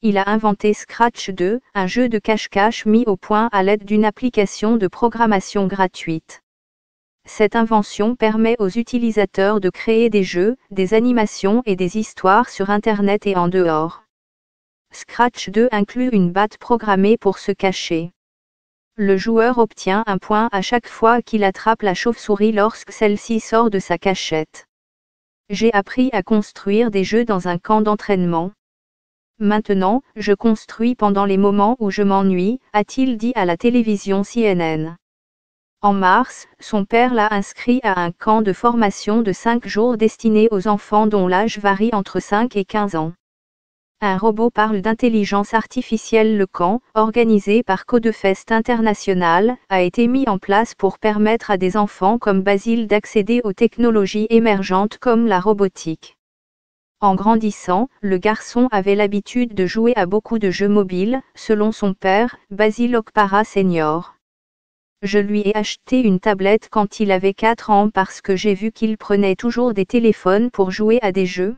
Il a inventé Scratch 2, un jeu de cache-cache mis au point à l'aide d'une application de programmation gratuite. Cette invention permet aux utilisateurs de créer des jeux, des animations et des histoires sur Internet et en dehors. Scratch 2 inclut une batte programmée pour se cacher. Le joueur obtient un point à chaque fois qu'il attrape la chauve-souris lorsque celle-ci sort de sa cachette. J'ai appris à construire des jeux dans un camp d'entraînement. Maintenant, je construis pendant les moments où je m'ennuie, a-t-il dit à la télévision CNN. En mars, son père l'a inscrit à un camp de formation de 5 jours destiné aux enfants dont l'âge varie entre 5 et 15 ans. Un robot parle d'intelligence artificielle. Le camp, organisé par Codefest International, a été mis en place pour permettre à des enfants comme Basile d'accéder aux technologies émergentes comme la robotique. En grandissant, le garçon avait l'habitude de jouer à beaucoup de jeux mobiles, selon son père, Basile Okpara Senior. Je lui ai acheté une tablette quand il avait 4 ans parce que j'ai vu qu'il prenait toujours des téléphones pour jouer à des jeux.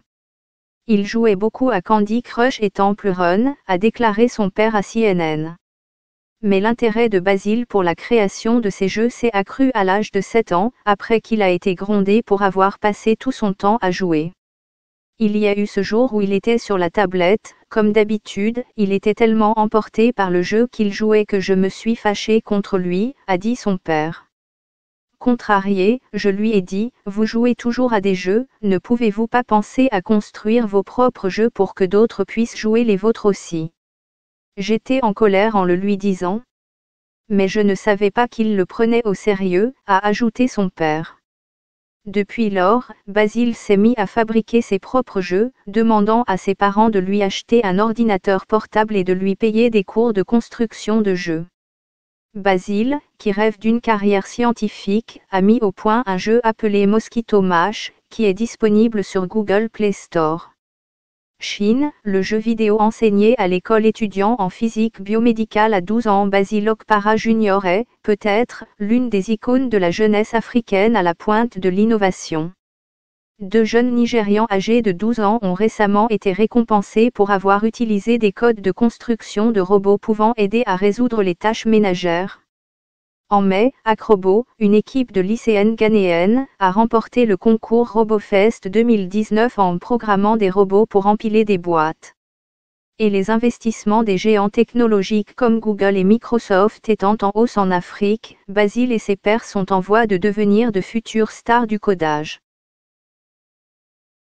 Il jouait beaucoup à Candy Crush et Temple Run, a déclaré son père à CNN. Mais l'intérêt de Basile pour la création de ces jeux s'est accru à l'âge de 7 ans, après qu'il a été grondé pour avoir passé tout son temps à jouer. Il y a eu ce jour où il était sur la tablette, comme d'habitude, il était tellement emporté par le jeu qu'il jouait que je me suis fâché contre lui, a dit son père. Contrarié, je lui ai dit, vous jouez toujours à des jeux, ne pouvez-vous pas penser à construire vos propres jeux pour que d'autres puissent jouer les vôtres aussi? J'étais en colère en le lui disant. Mais je ne savais pas qu'il le prenait au sérieux, a ajouté son père. Depuis lors, Basile s'est mis à fabriquer ses propres jeux, demandant à ses parents de lui acheter un ordinateur portable et de lui payer des cours de construction de jeux. Basile, qui rêve d'une carrière scientifique, a mis au point un jeu appelé Mosquito Mash, qui est disponible sur Google Play Store. Chine, le jeu vidéo enseigné à l'école étudiant en physique biomédicale à 12 ans Basile Okpara Junior est, peut-être, l'une des icônes de la jeunesse africaine à la pointe de l'innovation. Deux jeunes Nigérians âgés de 12 ans ont récemment été récompensés pour avoir utilisé des codes de construction de robots pouvant aider à résoudre les tâches ménagères. En mai, Acrobo, une équipe de lycéennes ghanéennes, a remporté le concours RoboFest 2019 en programmant des robots pour empiler des boîtes. Et les investissements des géants technologiques comme Google et Microsoft étant en hausse en Afrique, Basile et ses pairs sont en voie de devenir de futures stars du codage.